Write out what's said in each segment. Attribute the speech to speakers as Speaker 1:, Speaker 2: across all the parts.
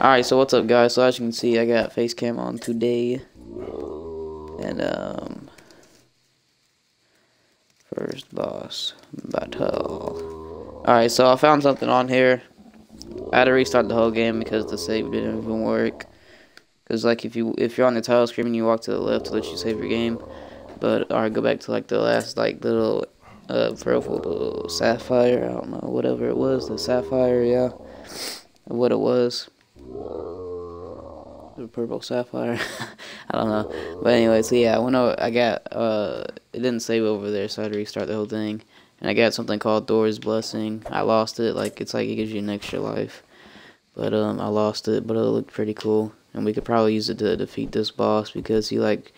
Speaker 1: Alright, so what's up guys? So as you can see, I got face cam on today. And um first boss battle. Alright, so I found something on here. I had to restart the whole game because the save didn't even work. Cause like if you if you're on the title screen and you walk to the left to let you save your game. But alright, go back to like the last like little uh purple sapphire, I don't know, whatever it was, the sapphire, yeah. What it was. The purple sapphire. I don't know. But anyway, so yeah, I went over, I got uh it didn't save over there, so I had to restart the whole thing. And I got something called Thor's Blessing. I lost it, like it's like it gives you an extra life. But um I lost it, but it looked pretty cool. And we could probably use it to defeat this boss because he like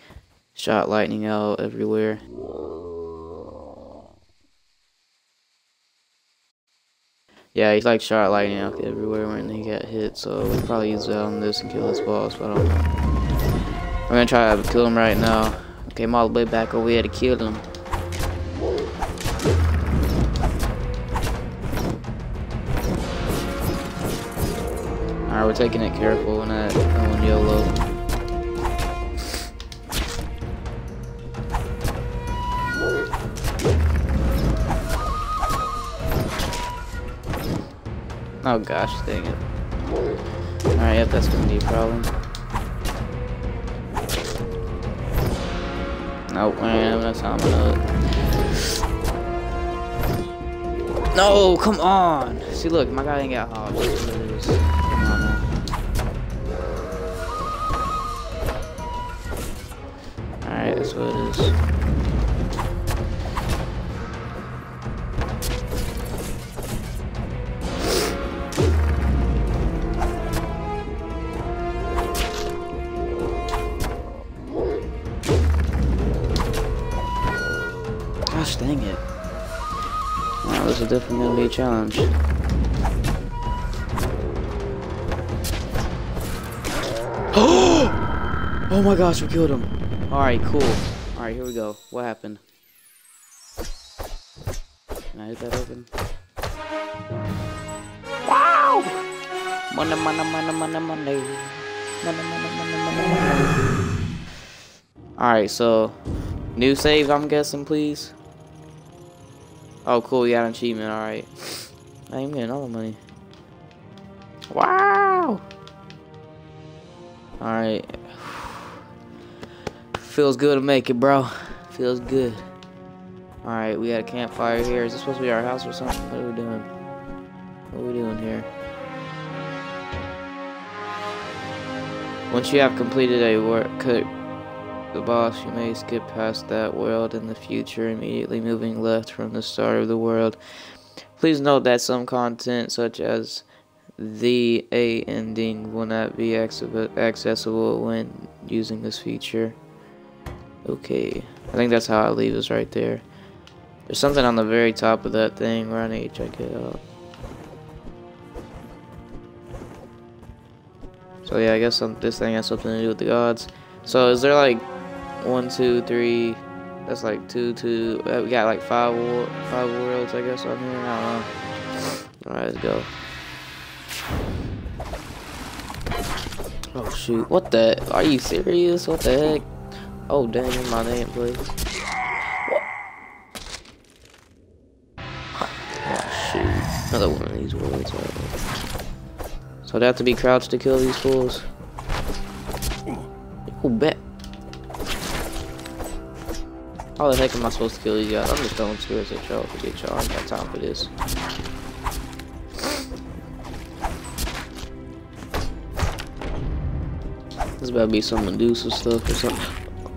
Speaker 1: shot lightning out everywhere. Yeah, he's like shot lightning out everywhere when he got hit, so we'll probably use that on this and kill this boss, but I don't know. I'm gonna try to kill him right now. Came all the way back over here to kill him. Alright, we're taking it careful and not going YOLO. Oh gosh, dang it. Alright, yep, that's gonna be a problem. Nope, man, that's how I'm gonna... No, come on! See, look, my guy ain't got man. Alright, that's what it is. Definitely a challenge. oh my gosh, we killed him. Alright, cool. Alright, here we go. What happened? Can I hit that open? Wow! Money, money, money, money, money. Money, money, money, money, money. Alright, so new save, I'm guessing, please. Oh, cool, you got an achievement, alright. I'm getting all the money. Wow! Alright. Feels good to make it, bro. Feels good. Alright, we got a campfire here. Is this supposed to be our house or something? What are we doing? What are we doing here? Once you have completed a work, the boss, you may skip past that world in the future, immediately moving left from the start of the world. Please note that some content, such as the A ending, will not be accessible when using this feature. Okay, I think that's how I leave us right there. There's something on the very top of that thing where I need to check it out. So yeah, I guess some, this thing has something to do with the gods. So is there like one, two, three. That's like two, two. Uh, we got like five, five worlds, I guess, on here. I don't know. All right, let's go. Oh shoot! What the? Are you serious? What the heck? Oh dang! My name, please. Oh shoot! Another one of these worlds. So they have to be crouched to kill these fools. Oh, bet. How the heck am I supposed to kill these guys? I'm just throwing spirits at y'all. Forget y'all. I ain't got time for this. This about to be some Medusa stuff or something.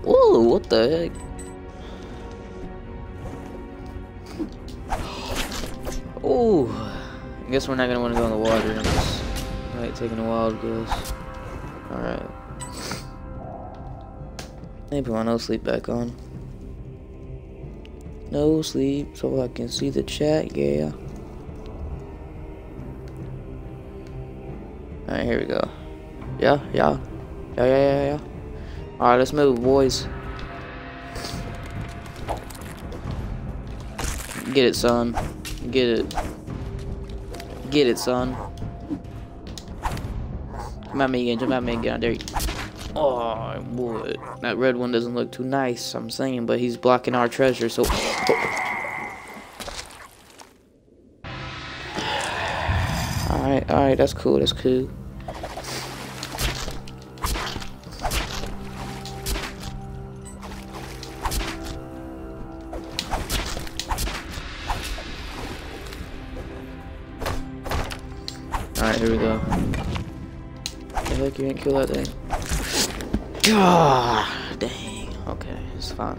Speaker 1: Whoa, what the heck? Oh, I guess we're not gonna want to go in the water. I'm taking a wild guess. Alright. Maybe my no sleep back on. No sleep so I can see the chat, yeah. Alright, here we go. Yeah, yeah. Yeah, yeah, yeah, yeah. Alright, let's move, boys. Get it, son. Get it. Get it, son. Come at me again, jump at me again, I dare you. Oh, boy. That red one doesn't look too nice, I'm saying, but he's blocking our treasure, so... Alright, alright, that's cool, that's cool. Alright, here we go. The heck, you ain't kill that thing. Dang. Okay, it's fine.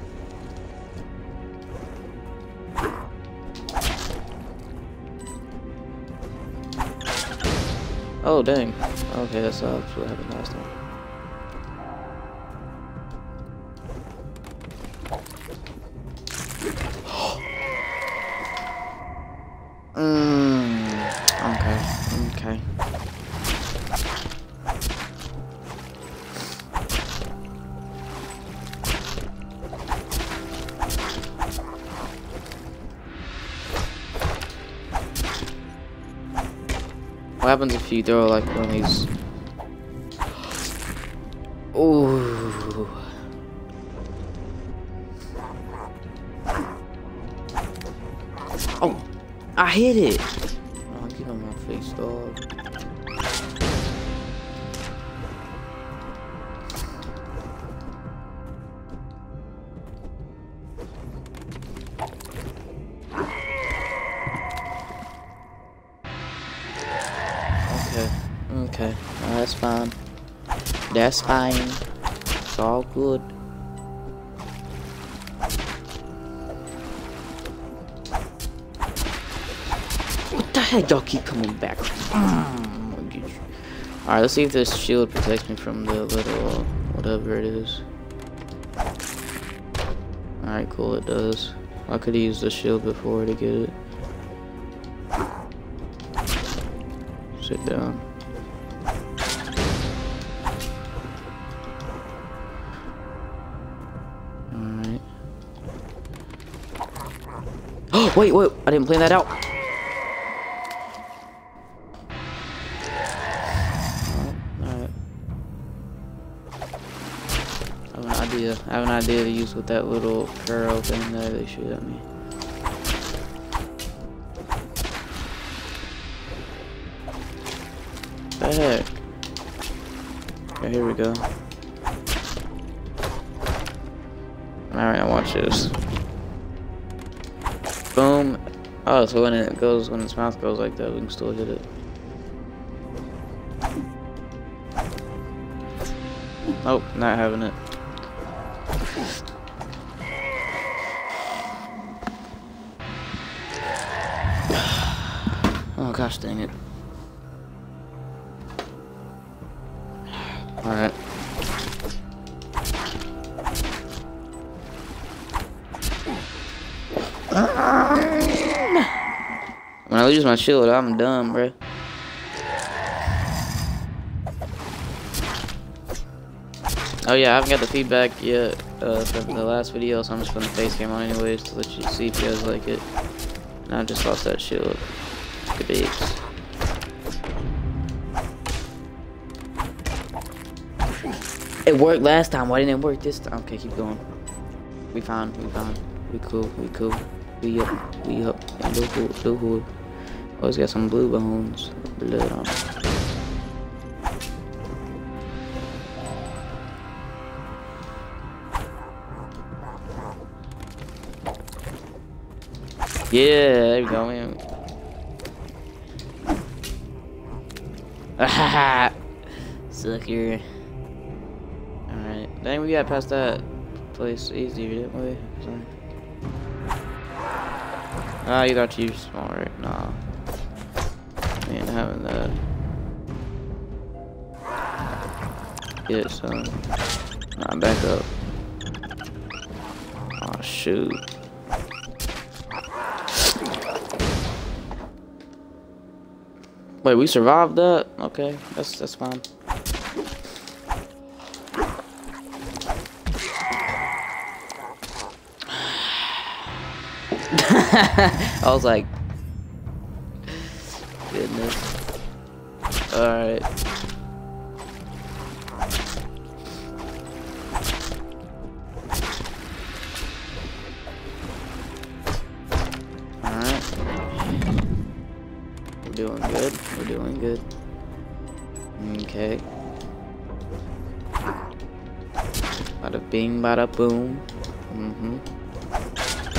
Speaker 1: Oh, dang. Okay, that's what happened last time. What happens if you throw like one of these? Ooh. Oh, I hit it. Okay, that's fine. That's fine. It's all good. What the heck? Y'all keep coming back. Hmm. Alright, let's see if this shield protects me from the little whatever it is. Alright, cool, it does. I could use the shield before to get it. Sit down. Wait, wait, I didn't plan that out. I have an idea. I have an idea to use with that little arrow thing there they shoot at me. The heck? Okay, here we go. Alright, watch this. Boom. Oh, so when it goes, when its mouth goes like that, we can still hit it. Nope, not having it. Oh gosh dang it. Lose my shield, I'm dumb, bro. Oh yeah, I haven't got the feedback yet uh, from the last video, so I'm just the face cam on anyways to let you see if you guys like it. And I just lost that shield. Good babes. It worked last time, why didn't it work this time? Okay, keep going. We fine, we fine. We cool, we cool. We up, we up. And hood, do Always got some blue bones. Blood on Yeah, there we go, man. Haha! Sucker. Alright. Dang, we got past that place easier, didn't we? Sorry. Ah, you thought you were smart. Nah. We ain't having that. Get some. Nah, back up. Oh shoot. Wait, we survived that? Okay, that's that's fine. I was like, Alright. Alright. We're doing good. We're doing good. Okay. Bada bing, bada boom. Mm-hmm.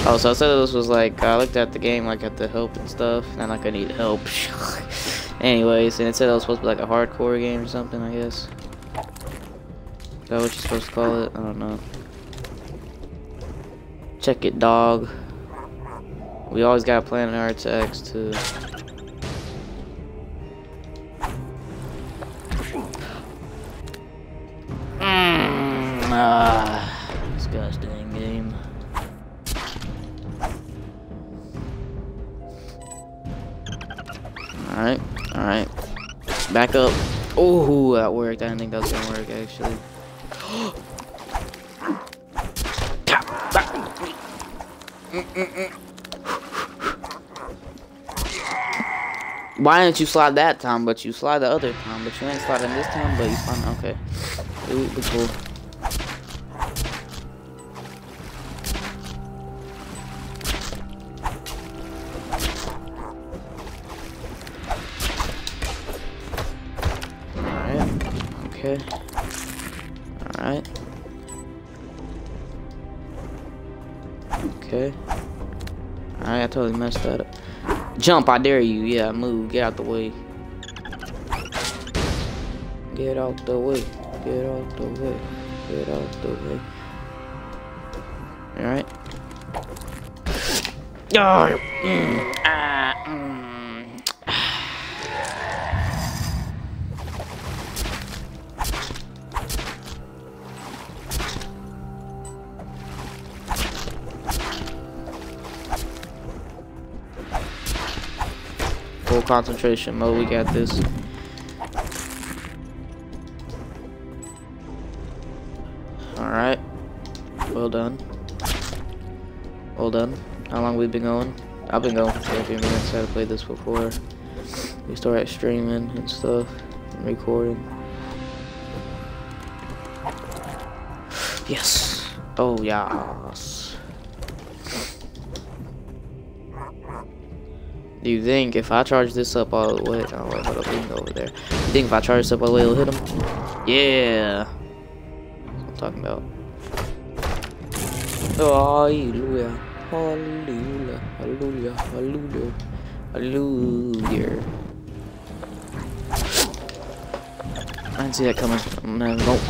Speaker 1: Oh, so I said this was like, I looked at the game, like at the help and stuff, and I could need help. Anyways, and it said it was supposed to be like a hardcore game or something, I guess. Is that what you're supposed to call it? I don't know. Check it, dog. We always got Planet RTX too. Mm, ah, disgusting game. Alright, alright. Back up. Oh, that worked. I didn't think that was gonna work actually. Why didn't you slide that time, but you slide the other time, but you ain't sliding this time, but you slide, okay. Cool. Okay. Alright, I totally messed that up. Jump, I dare you. Yeah, move. Get out the way. Get out the way. Get out the way. Get out the way. Alright. Oh, mm, concentration mode, we got this. Alright. Well done. Well done. How long we been going? I've been going for a few minutes. I had to play this before. We started streaming and stuff. And recording. Yes. Oh, yes. Do you think if I charge this up all the way? Oh, wait, hold up. We can go over there. You think if I charge this up all the way, it'll hit him? Yeah. I'm talking about. Oh, Hallelujah. Hallelujah. Hallelujah. Hallelujah. Hallelujah. I didn't see that coming. I'm not even going.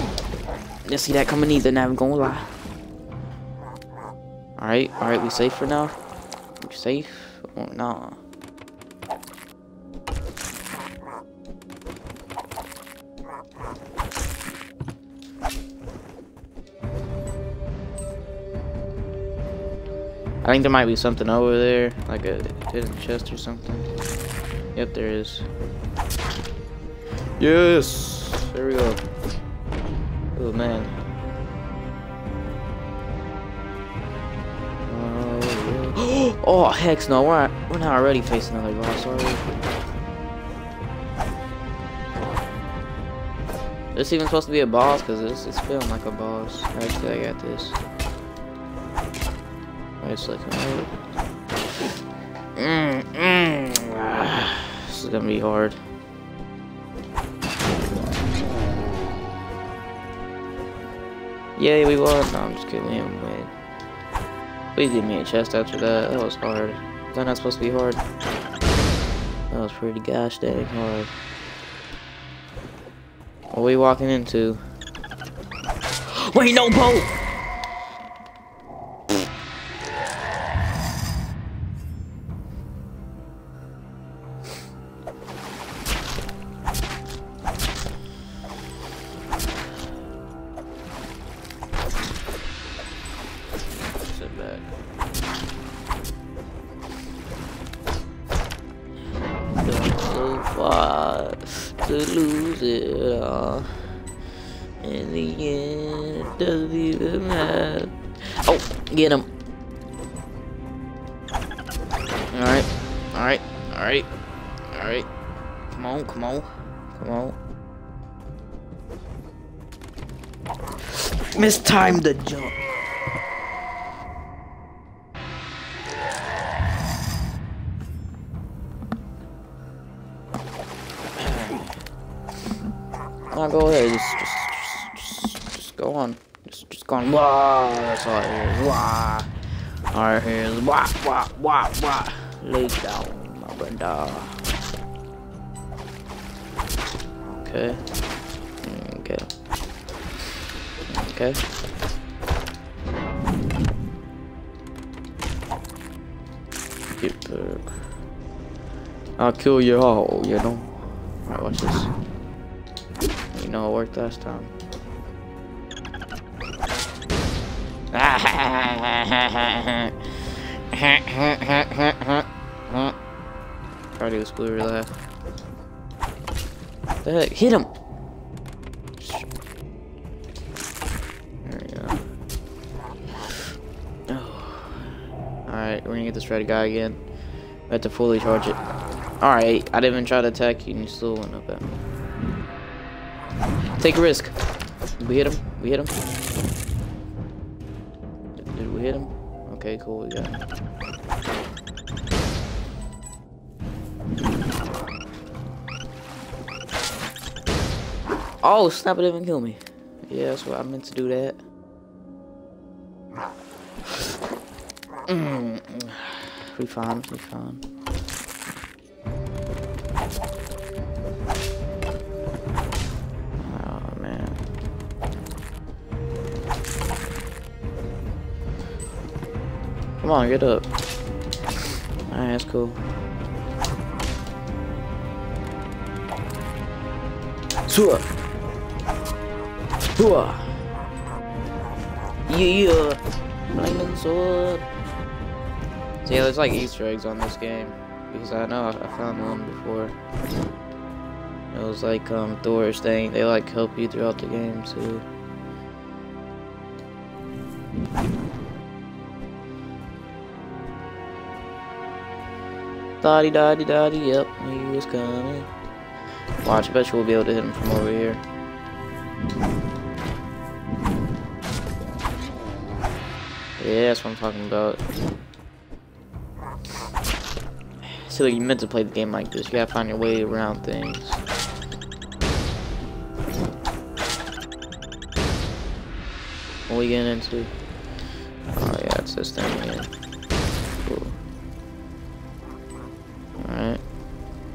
Speaker 1: Didn't see that coming either. Not even gonna lie. Alright, alright, we safe for now? We safe? Or nah? I think there might be something over there, like a hidden chest or something. Yep, there is. Yes! There we go. Oh man. Oh, oh heck no, we're, we're not already facing another boss, are we? This even supposed to be a boss, because it's, is feeling like a boss. Actually, I got this. A second. Mm, mm. This is gonna be hard. Yay, we won! No, I'm just kidding. We win. Please give me a chest after that. That was hard. Is that not supposed to be hard? That was pretty gosh dang hard. What are we walking into? Wait, no boat! Alright. Come on, come on, come on. Mistimed the jump. on, go ahead. Just, just, just, just go on. Just, just go on. Wah, that's all I hear. Wah. All hear is wah, wah, wah, wah. Lay down, my brother. Okay. Okay. Okay. Get back. I'll kill you all, you know. Alright, watch this. You know it worked last time. Exclude her laugh. Hit him! Oh. Alright, we're gonna get this red guy again. We have to fully charge it. Alright, I didn't even try to attack you and you still went up at me. Take a risk. We hit him? We hit him? Did we hit him? Okay, cool, we got him. Oh, snap, it didn't kill me. Yeah, that's what I meant to do that. Mm. We fine, we fine. Oh man. Come on, get up. Alright, that's cool. Sure. Hooah! Yeah! Flaming sword! So yeah, there's like Easter eggs on this game. Because I know I found one before. It was like um Thor's thing. They like help you throughout the game too. Dotty dotty dotty, yep, he was coming. Watch, I bet you we'll be able to hit him from over here. Yeah, that's what I'm talking about. So like you meant to play the game like this. You gotta find your way around things. What are we getting into? Oh yeah, it's this thing again. Cool. Alright.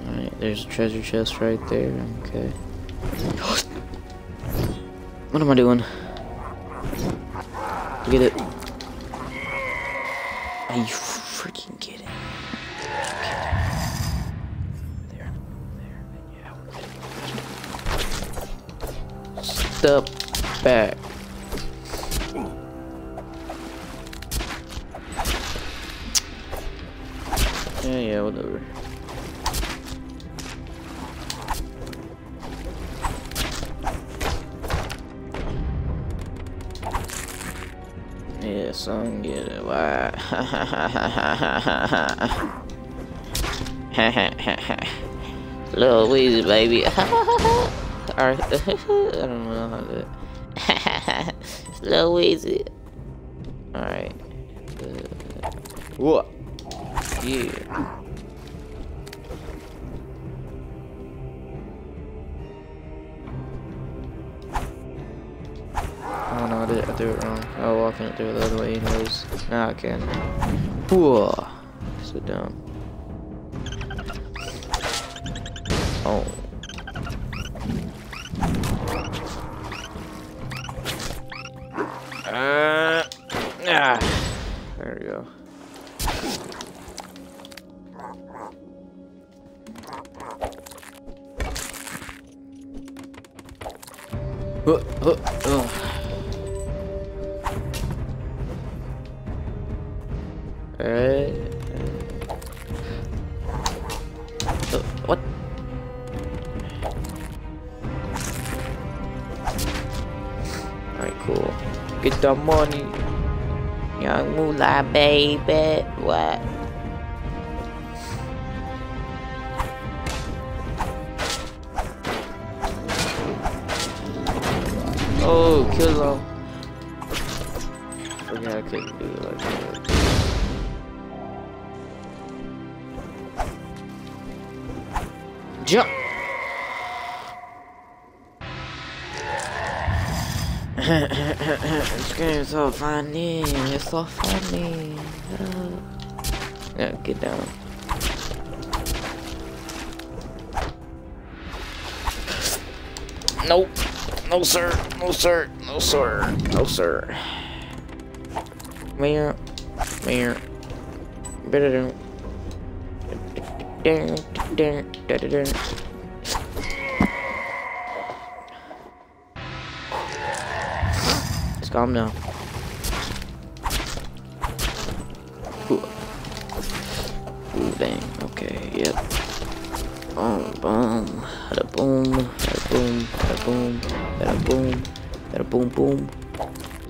Speaker 1: Alright, there's a treasure chest right there. Okay. what am I doing? Get it. Are you freaking kidding? There. There. Yeah. Step back. Yeah, yeah, whatever. Yeah, son, get it. Why? Little Weezy, baby. Ha ha ha, alright, I don't know how to. Little Weezy. Alright. What? Yeah. I did it wrong. Oh, well, I can't do it the other way anyways. Now I can. Whoa. Sit down. Oh. Baby. What? Oh, kill him. Forgot I couldn't do it like that. Jump! this game's so funny. It's so funny. Yeah, get down. Nope. No, sir. No, sir. No, sir. No, sir. Mayor. Mayor. Better Just calm down. Ooh. Ooh, dang. Okay, yep. Boom, boom. Bada boom. Bada boom. Bada boom. Bada boom. Bada boom, boom.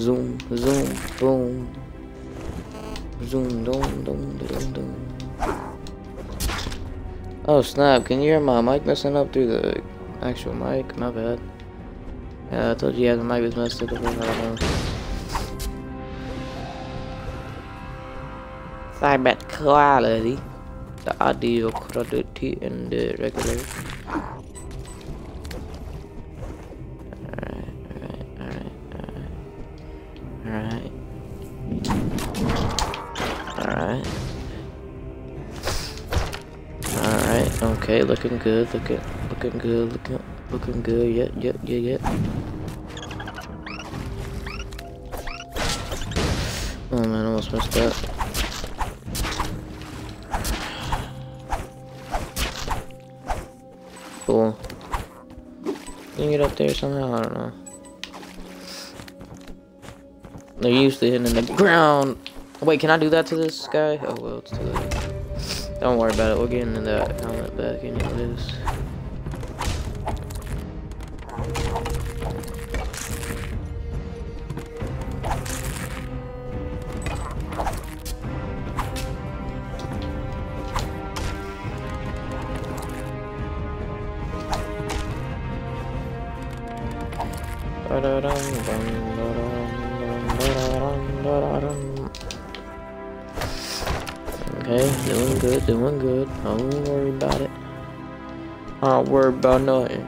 Speaker 1: Zoom, zoom, boom. Zoom, dum, dum, dum, dum. Oh snap, can you hear my mic messing up through the actual mic? My bad. Yeah, I told you yeah, the mic was messed up. I don't know. Sorry about quality. The audio quality and the regular. Alright, alright, alright, okay, looking good, looking looking good, looking looking good, yep, yep, yep, yep. Almost messed up. Cool. Can you get up there somehow? I don't know. They're usually hitting the ground. Wait, can I do that to this guy? Oh well, it's too late. Don't worry about it. We're getting that helmet back anyways. Okay, doing good, doing good. I Don't worry about it. I Don't worry about nothing.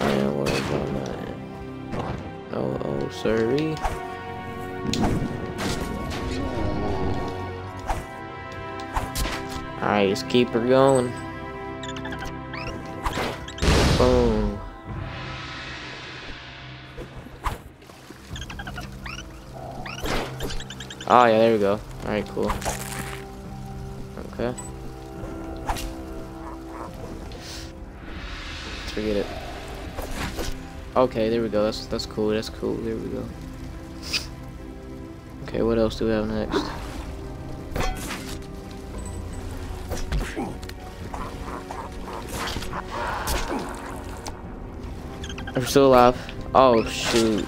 Speaker 1: I ain't about nothing. Oh, oh, sorry. Alright, just keep her going. Oh yeah, there we go. Alright, cool. Okay. Let's forget it. Okay, there we go. That's that's cool. That's cool. There we go. Okay, what else do we have next? I'm still alive. Oh shoot.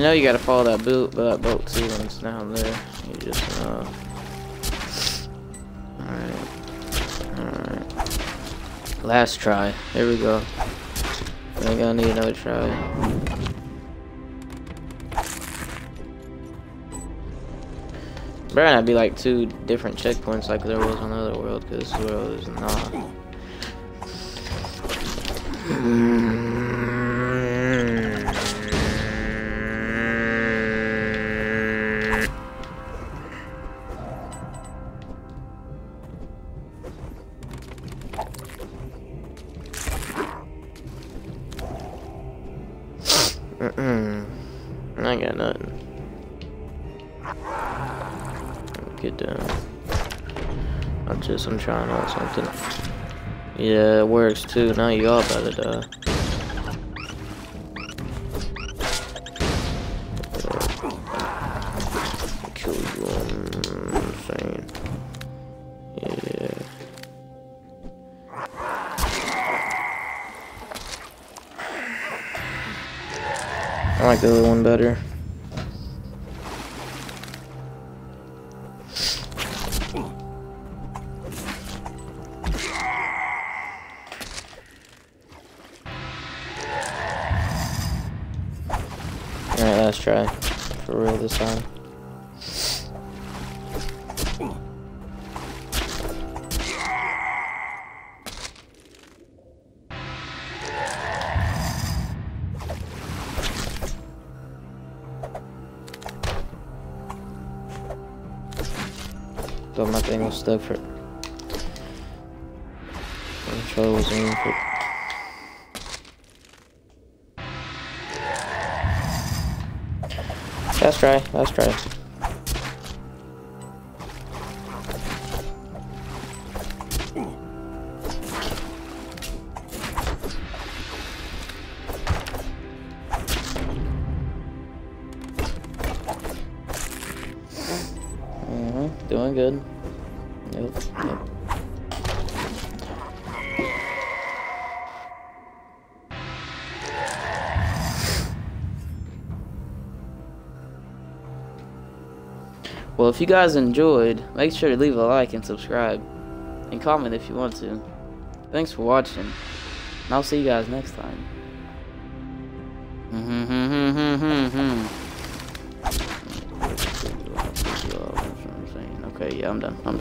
Speaker 1: Know you gotta follow that boot, that boat too when it's down there. You just know. Alright. Alright. Last try. Here we go. I I need another try. Better not be like two different checkpoints like there was on the other world, because this world is not. Mm-mm. Trying out something. Yeah, it works too. Now you all better die. Kill you on saying. Yeah. I like the other one better. Last try, last try. If you guys enjoyed, make sure to leave a like and subscribe. And comment if you want to. Thanks for watching. And I'll see you guys next time. Okay, yeah, I'm done. I'm